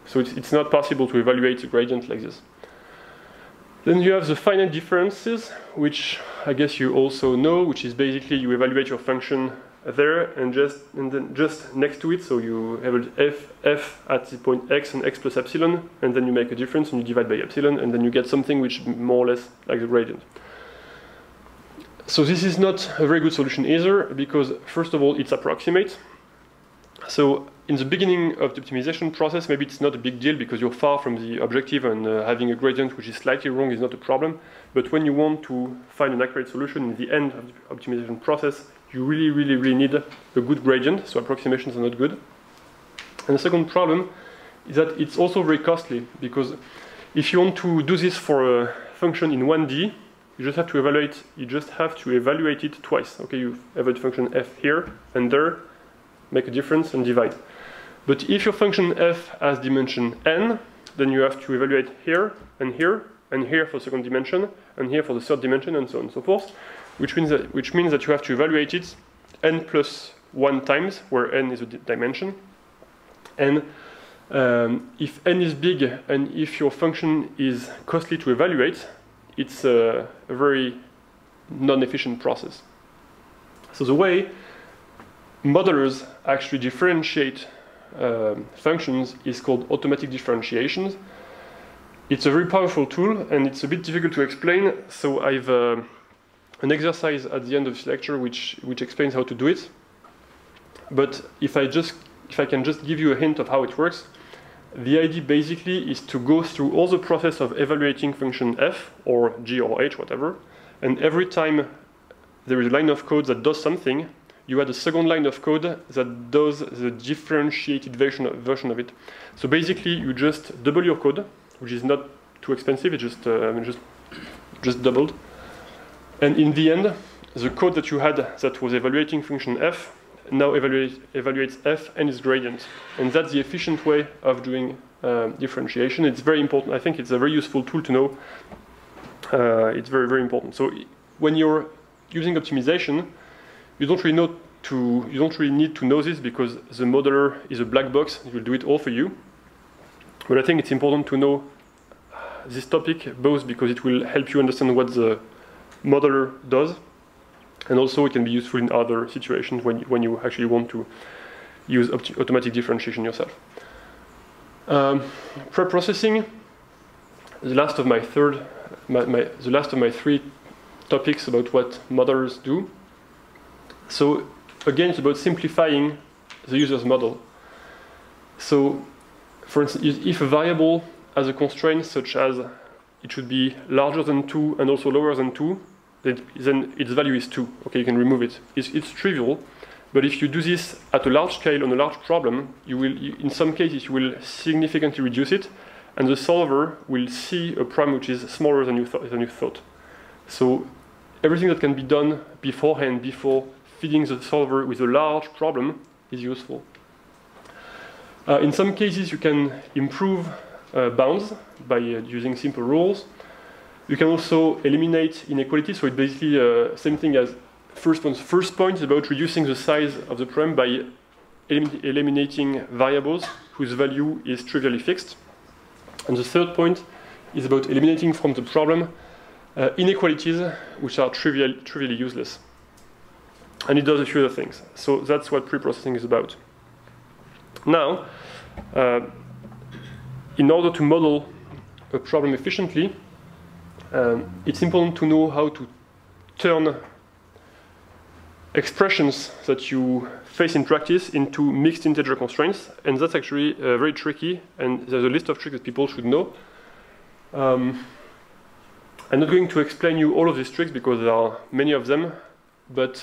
So it's, it's not possible to evaluate a gradient like this. Then you have the finite differences, which I guess you also know, which is basically you evaluate your function there and just and then just next to it, so you have f f at the point x and x plus epsilon, and then you make a difference and you divide by epsilon, and then you get something which more or less like the gradient. So this is not a very good solution either, because first of all, it's approximate. So in the beginning of the optimization process, maybe it's not a big deal because you're far from the objective and uh, having a gradient which is slightly wrong is not a problem. But when you want to find an accurate solution in the end of the optimization process, you really, really, really need a good gradient, so approximations are not good. And the second problem is that it's also very costly because if you want to do this for a function in 1D, you just have to evaluate, you just have to evaluate it twice. Okay, you evaluate function f here and there, make a difference and divide. But if your function f has dimension n, then you have to evaluate here and here and here for the second dimension and here for the third dimension and so on and so forth, which means that, which means that you have to evaluate it n plus 1 times, where n is a dimension. And um, if n is big and if your function is costly to evaluate, it's a, a very non-efficient process. So the way modelers actually differentiate um, functions is called automatic differentiations. It's a very powerful tool and it's a bit difficult to explain, so I've uh, an exercise at the end of this lecture which, which explains how to do it. But if I, just, if I can just give you a hint of how it works, the idea basically is to go through all the process of evaluating function f, or g or h, whatever, and every time there is a line of code that does something, you add a second line of code that does the differentiated version of, version of it. So basically, you just double your code, which is not too expensive. It's just uh, I mean, just just doubled. And in the end, the code that you had that was evaluating function f now evaluate, evaluates f and its gradient. And that's the efficient way of doing uh, differentiation. It's very important. I think it's a very useful tool to know. Uh, it's very, very important. So when you're using optimization, you don't really know to you don't really need to know this because the modeler is a black box. It will do it all for you. But I think it's important to know this topic both because it will help you understand what the modeler does, and also it can be useful in other situations when you, when you actually want to use automatic differentiation yourself. Um, pre-processing, the last of my third, my, my, the last of my three topics about what modelers do. So again, it's about simplifying the user's model. So, for instance, if a variable has a constraint such as it should be larger than 2 and also lower than 2, then its value is 2. Okay, you can remove it. It's, it's trivial, but if you do this at a large scale on a large problem, you will, in some cases, you will significantly reduce it, and the solver will see a prime which is smaller than you, th than you thought. So everything that can be done beforehand, before feeding the solver with a large problem is useful. Uh, in some cases, you can improve uh, bounds by uh, using simple rules. You can also eliminate inequality, so it's basically uh, same thing as first point. First point is about reducing the size of the problem by elim eliminating variables whose value is trivially fixed. And the third point is about eliminating from the problem uh, inequalities which are trivial, trivially useless. And it does a few other things. So that's what preprocessing is about. Now, uh, in order to model a problem efficiently, um, it's important to know how to turn expressions that you face in practice into mixed integer constraints, and that's actually uh, very tricky, and there's a list of tricks that people should know. Um, I'm not going to explain you all of these tricks because there are many of them, but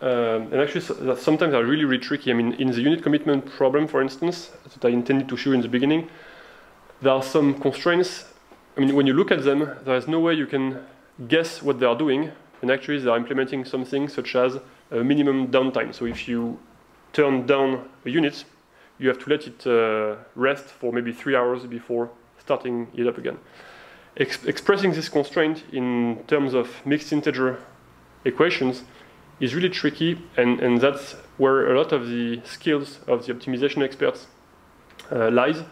um, and actually so, sometimes are really, really tricky. I mean, in the unit commitment problem, for instance, that I intended to show in the beginning, there are some constraints. I mean, when you look at them, there is no way you can guess what they are doing, and actually they are implementing something such as a minimum downtime. So if you turn down a unit, you have to let it uh, rest for maybe three hours before starting it up again. Ex expressing this constraint in terms of mixed integer equations is really tricky, and, and that's where a lot of the skills of the optimization experts uh, lies.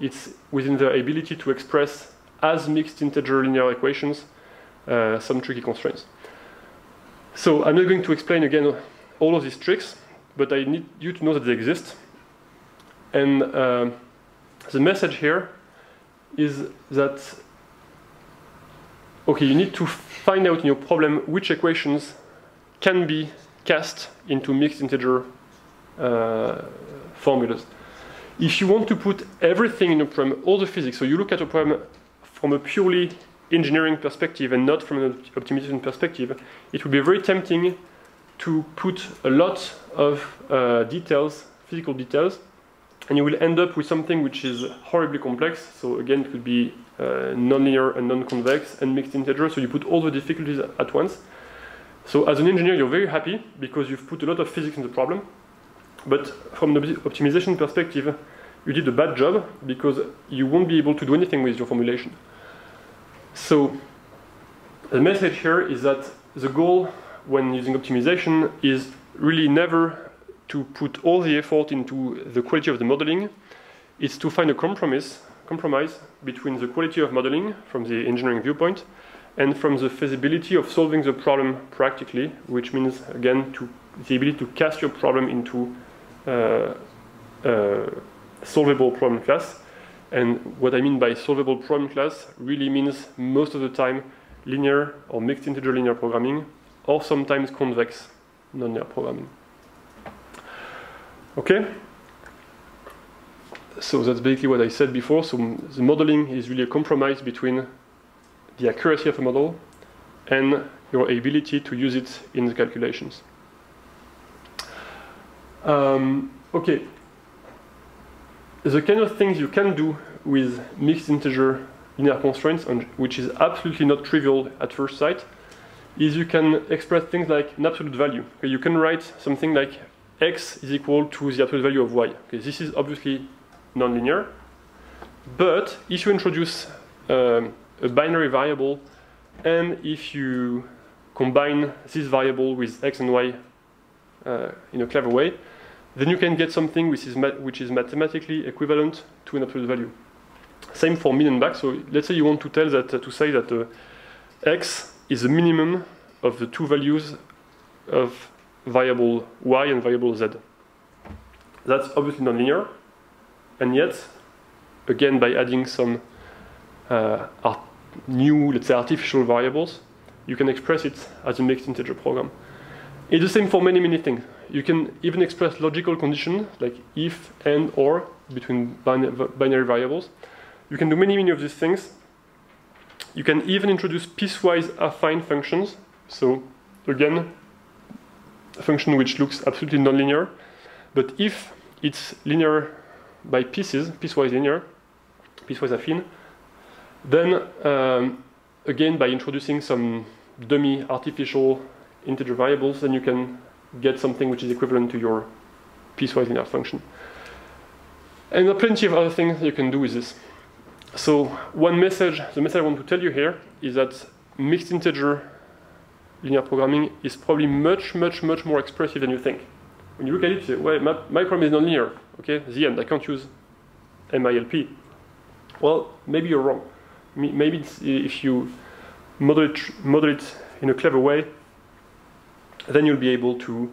It's within their ability to express as mixed integer linear equations uh, some tricky constraints. So I'm not going to explain again all of these tricks, but I need you to know that they exist. And uh, the message here is that, okay, you need to find out in your problem which equations can be cast into mixed integer uh, formulas. If you want to put everything in a problem, all the physics, so you look at a problem from a purely engineering perspective and not from an optimization perspective, it would be very tempting to put a lot of uh, details, physical details, and you will end up with something which is horribly complex. So again, it could be uh, nonlinear and non-convex and mixed integer. So you put all the difficulties at once. So as an engineer, you're very happy because you've put a lot of physics in the problem. But from the optimization perspective, you did a bad job because you won't be able to do anything with your formulation. So the message here is that the goal when using optimization is really never to put all the effort into the quality of the modeling. It's to find a compromise, compromise between the quality of modeling from the engineering viewpoint and from the feasibility of solving the problem practically, which means, again, to the ability to cast your problem into uh, uh, solvable problem class. And what I mean by solvable problem class really means most of the time linear or mixed integer linear programming, or sometimes convex nonlinear programming. Okay? So that's basically what I said before. So the modeling is really a compromise between the accuracy of a model and your ability to use it in the calculations. Um, okay, the kind of things you can do with mixed integer linear constraints, which is absolutely not trivial at first sight, is you can express things like an absolute value. Okay, you can write something like x is equal to the absolute value of y. Okay, this is obviously nonlinear, but if you introduce um, a binary variable and if you combine this variable with x and y uh, in a clever way, then you can get something which is, which is mathematically equivalent to an absolute value. Same for min and max. So let's say you want to tell that uh, to say that uh, x is the minimum of the two values of variable y and variable z. That's obviously nonlinear, and yet, again, by adding some uh, new, let's say, artificial variables, you can express it as a mixed integer program. It's the same for many, many things. You can even express logical conditions like if, and, or between binary variables. You can do many, many of these things. You can even introduce piecewise affine functions. So again, a function which looks absolutely nonlinear. But if it's linear by pieces, piecewise linear, piecewise affine, then um, again by introducing some dummy artificial integer variables, then you can get something which is equivalent to your piecewise linear function. And there are plenty of other things you can do with this. So one message, the message I want to tell you here is that mixed integer linear programming is probably much, much, much more expressive than you think. When you look at it, you say, well, my, my problem is nonlinear. Okay, the end, I can't use MILP. Well, maybe you're wrong. maybe if you model it, model it in a clever way, then you'll be able to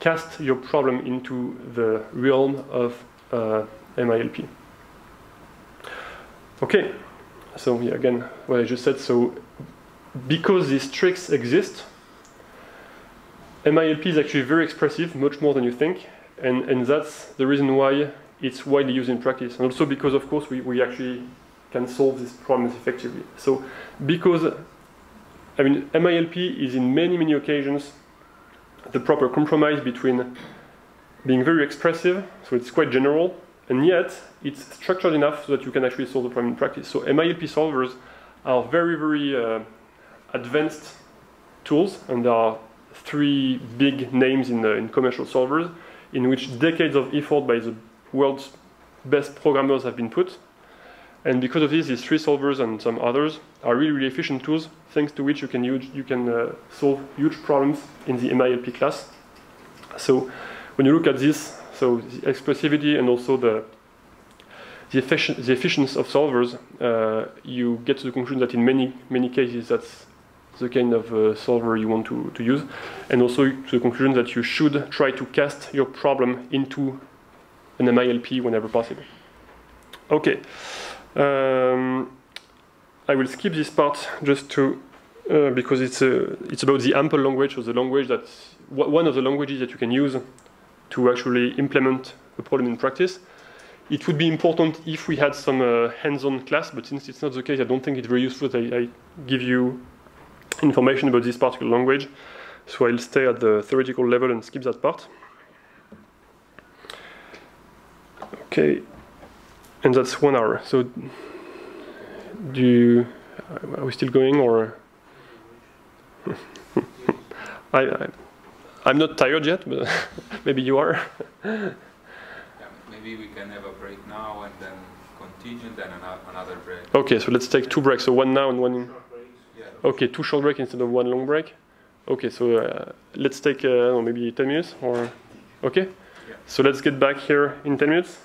cast your problem into the realm of uh, MILP. Okay, so yeah, again, what I just said. So because these tricks exist, MILP is actually very expressive, much more than you think, and, and that's the reason why it's widely used in practice. And also because, of course, we, we actually can solve these problems effectively. So because, I mean, MILP is in many, many occasions the proper compromise between being very expressive, so it's quite general, and yet it's structured enough so that you can actually solve the problem in practice. So MILP solvers are very, very uh, advanced tools, and there are three big names in, in commercial solvers in which decades of effort by the world's best programmers have been put. And because of this, these three solvers and some others are really, really efficient tools, thanks to which you can, use, you can uh, solve huge problems in the MILP class. So when you look at this, so the expressivity and also the, the, efficient, the efficiency of solvers, uh, you get to the conclusion that in many, many cases that's the kind of uh, solver you want to, to use, and also to the conclusion that you should try to cast your problem into an MILP whenever possible. Okay, um, I will skip this part just to uh, because it's uh, it's about the AMPL language, or the language that one of the languages that you can use to actually implement a problem in practice. It would be important if we had some uh, hands-on class, but since it's not the case, I don't think it's very useful that I, I give you information about this particular language. So I'll stay at the theoretical level and skip that part. Okay, and that's one hour. So do you, are we still going or? I, I, I'm not tired yet, but maybe you are. Maybe we can have a break now and then continue, then another break. Okay, so let's take two breaks. So one now and one. Yeah. Okay, two short break instead of one long break. Okay, so uh, let's take uh, maybe 10 minutes or. Okay? Yeah. So let's get back here in 10 minutes.